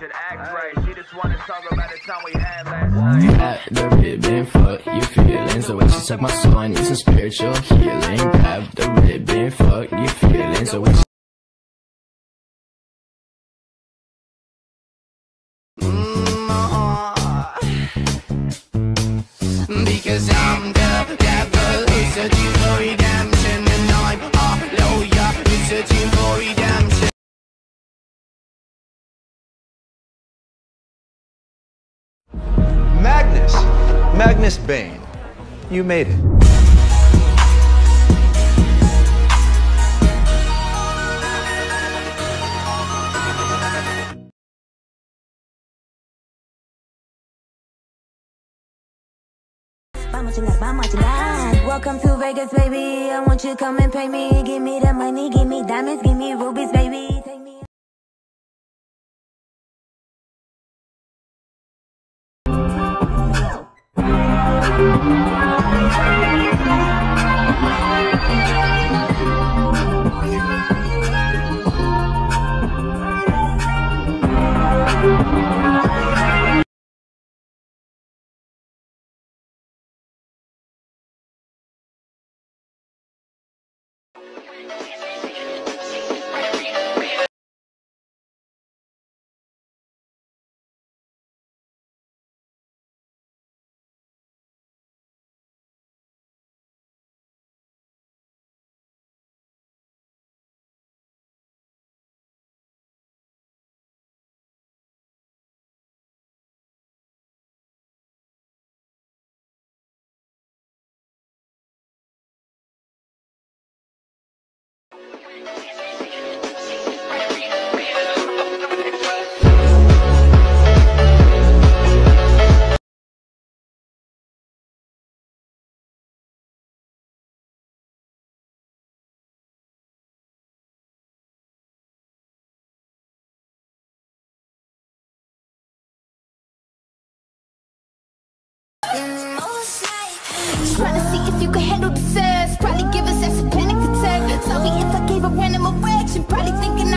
should act right. She just wanna talk about the time we had last night. At the ribbon, fuck your feelings. The way she suck my soul, I need some spiritual healing. Grab the ribbon, fuck your feelings. The way she mm, uh-uh. Because I'm Magnus Bane. You made it. Welcome to Vegas, baby. I want you to come and pay me. Give me the money, give me diamonds, give me rubies, baby. Take me. Trying to see if you can handle the stress. Probably give us that's a panic attack. Sorry if I gave a random erection. Probably thinking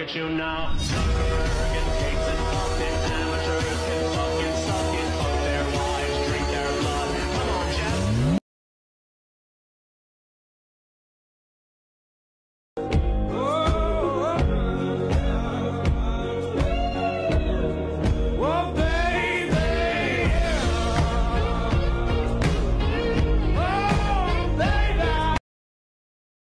look at you now.